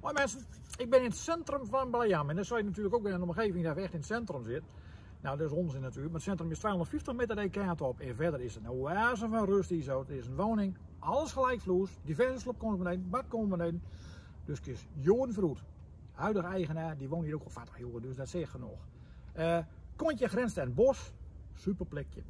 Hoi mensen, ik ben in het centrum van Blijam. En dan zou je natuurlijk ook in een omgeving dat echt in het centrum zit. Nou, dat is onzin natuurlijk. Maar het centrum is 250 meter de kaart op. En verder is het een oase van rust hier zo. Het is een woning, alles gelijkvloers. Diverse slop komt beneden, bad komt beneden. Dus het is Johan Vroet. Huidige eigenaar, die woont hier ook al 40 jaar, dus dat zegt genoeg. Uh, Kontje grenst aan het bos. Super plekje.